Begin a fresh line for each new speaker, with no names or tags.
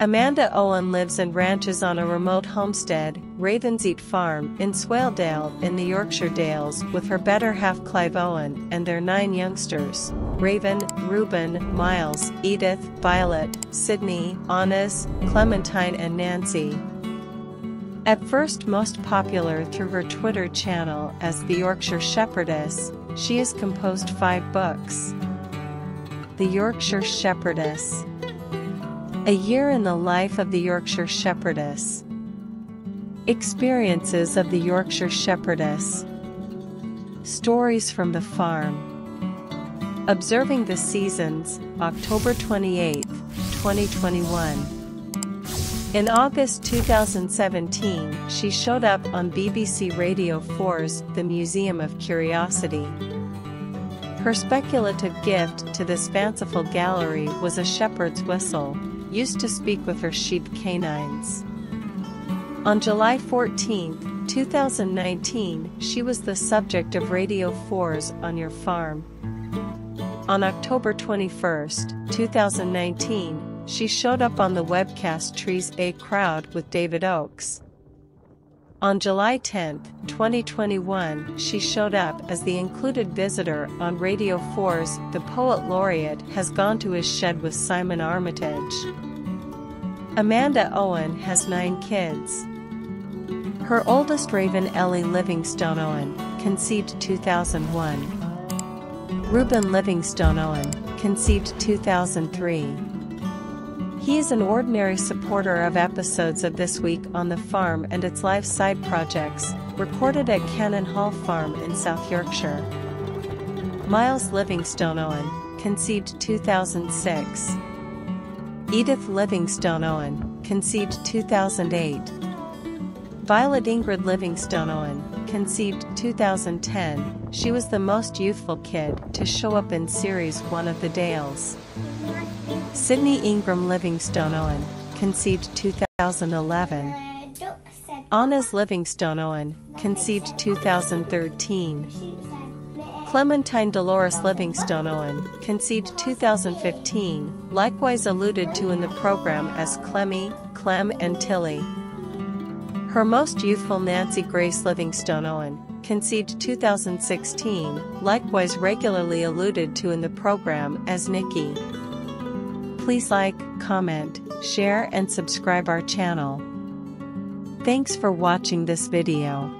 Amanda Owen lives and ranches on a remote homestead, Ravenseat Farm, in Swaledale in the Yorkshire Dales with her better half Clive Owen and their nine youngsters Raven, Reuben, Miles, Edith, Violet, Sydney, Honest, Clementine, and Nancy. At first most popular through her Twitter channel as the Yorkshire Shepherdess, she has composed five books. The Yorkshire Shepherdess a year in the life of the Yorkshire Shepherdess. Experiences of the Yorkshire Shepherdess. Stories from the Farm. Observing the Seasons, October 28, 2021. In August 2017, she showed up on BBC Radio 4's The Museum of Curiosity. Her speculative gift to this fanciful gallery was a shepherd's whistle, used to speak with her sheep canines. On July 14, 2019, she was the subject of Radio 4's On Your Farm. On October 21, 2019, she showed up on the webcast Trees A Crowd with David Oakes. On July 10, 2021, she showed up as the included visitor on Radio 4's The Poet Laureate Has Gone to His Shed with Simon Armitage. Amanda Owen has nine kids. Her oldest raven Ellie Livingstone Owen, conceived 2001. Reuben Livingstone Owen, conceived 2003. He is an ordinary supporter of episodes of This Week on the Farm and its live side projects, recorded at Cannon Hall Farm in South Yorkshire. Miles Livingstone Owen, conceived 2006. Edith Livingstone Owen, conceived 2008. Violet Ingrid Livingstone Owen, conceived 2010, she was the most youthful kid to show up in Series 1 of The Dales. Sydney Ingram Livingstone Owen, conceived 2011. Annas Livingstone Owen, conceived 2013. Clementine Dolores Livingstone Owen, conceived 2015, likewise alluded to in the program as Clemmy, Clem and Tilly. Her most youthful Nancy Grace Livingstone Owen, conceived 2016, likewise regularly alluded to in the program as Nikki. Please like, comment, share and subscribe our channel. Thanks for watching this video.